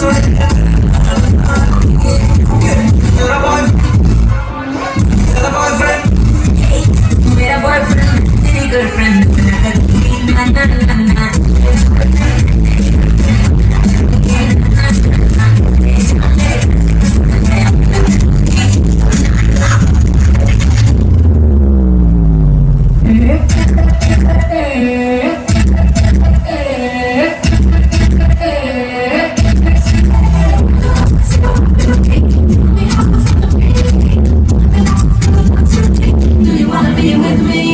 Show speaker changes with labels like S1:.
S1: That's what be with me.